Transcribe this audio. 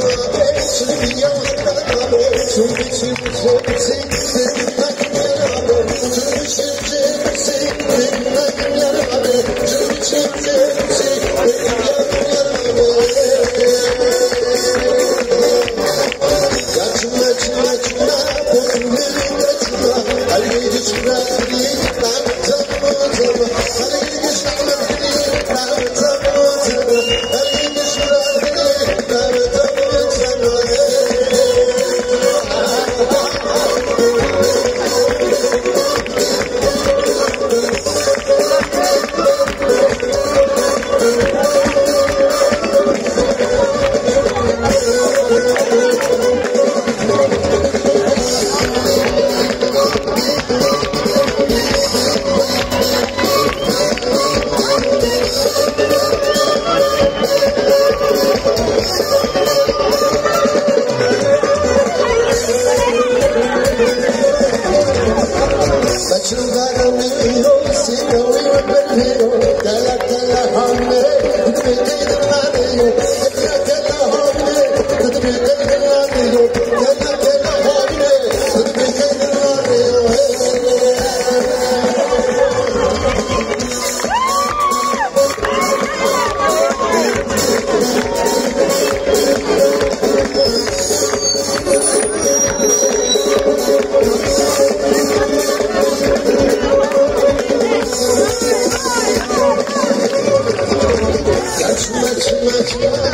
Thank you. Kaçma, kaçma, kaçma, kaçma, Gracias.